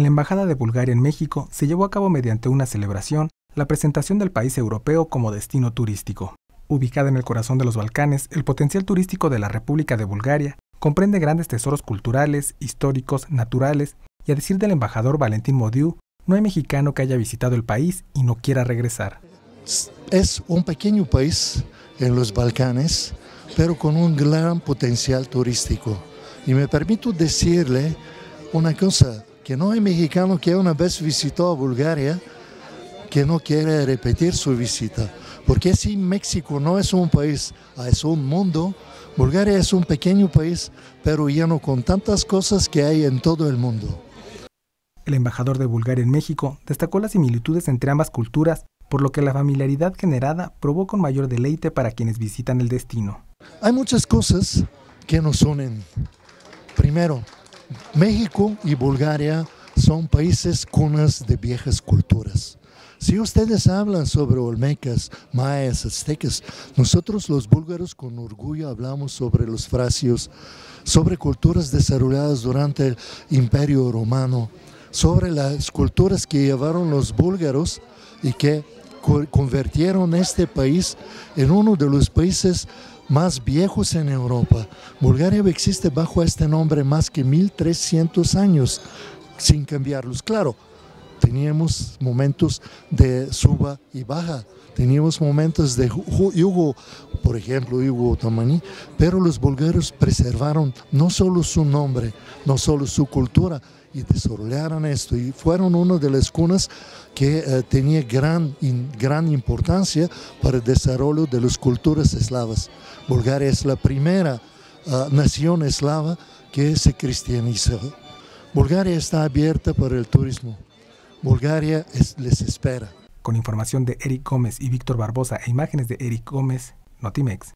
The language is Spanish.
En la Embajada de Bulgaria en México se llevó a cabo mediante una celebración la presentación del país europeo como destino turístico. Ubicada en el corazón de los Balcanes, el potencial turístico de la República de Bulgaria comprende grandes tesoros culturales, históricos, naturales, y a decir del embajador Valentín Modiu, no hay mexicano que haya visitado el país y no quiera regresar. Es un pequeño país en los Balcanes, pero con un gran potencial turístico. Y me permito decirle una cosa, que no hay mexicano que una vez visitó a Bulgaria que no quiere repetir su visita. Porque si México no es un país, es un mundo, Bulgaria es un pequeño país, pero lleno con tantas cosas que hay en todo el mundo. El embajador de Bulgaria en México destacó las similitudes entre ambas culturas, por lo que la familiaridad generada provoca un mayor deleite para quienes visitan el destino. Hay muchas cosas que nos unen. Primero, México y Bulgaria son países cunas de viejas culturas. Si ustedes hablan sobre olmecas, mayas, aztecas, nosotros los búlgaros con orgullo hablamos sobre los fracios, sobre culturas desarrolladas durante el Imperio Romano, sobre las culturas que llevaron los búlgaros y que convirtieron este país en uno de los países más viejos en Europa. Bulgaria existe bajo este nombre más que 1300 años sin cambiarlos. Claro, teníamos momentos de suba y baja, teníamos momentos de yugo, por ejemplo, yugo otomani, pero los bulgaros preservaron no solo su nombre, no solo su cultura, y desarrollaron esto y fueron una de las cunas que eh, tenía gran, gran importancia para el desarrollo de las culturas eslavas. Bulgaria es la primera ah, nación eslava que se cristianizó. Bulgaria está abierta para el turismo. Bulgaria les espera. Con información de Eric Gómez y Víctor Barbosa e imágenes de Eric Gómez, Notimex.